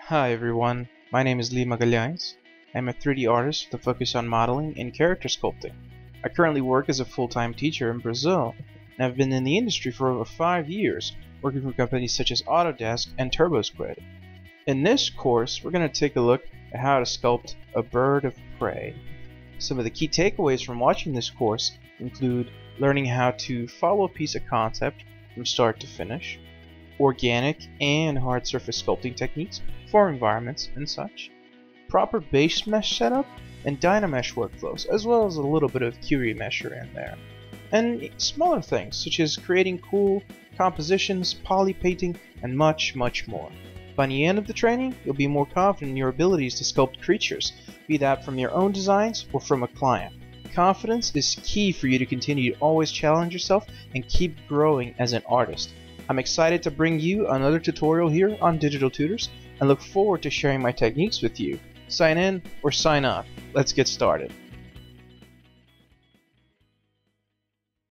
Hi everyone, my name is Lee Magalhães. I'm a 3D artist with a focus on modeling and character sculpting. I currently work as a full-time teacher in Brazil, and I've been in the industry for over 5 years, working for companies such as Autodesk and TurboSquid. In this course, we're going to take a look at how to sculpt a bird of prey. Some of the key takeaways from watching this course include learning how to follow a piece of concept from start to finish, organic and hard surface sculpting techniques for environments and such, proper base mesh setup, and Dynamesh workflows, as well as a little bit of QRemesher in there. And smaller things, such as creating cool compositions, poly painting, and much, much more. By the end of the training, you'll be more confident in your abilities to sculpt creatures, be that from your own designs or from a client. Confidence is key for you to continue to always challenge yourself and keep growing as an artist. I'm excited to bring you another tutorial here on Digital Tutors and look forward to sharing my techniques with you. Sign in or sign up. Let's get started.